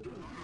Yeah.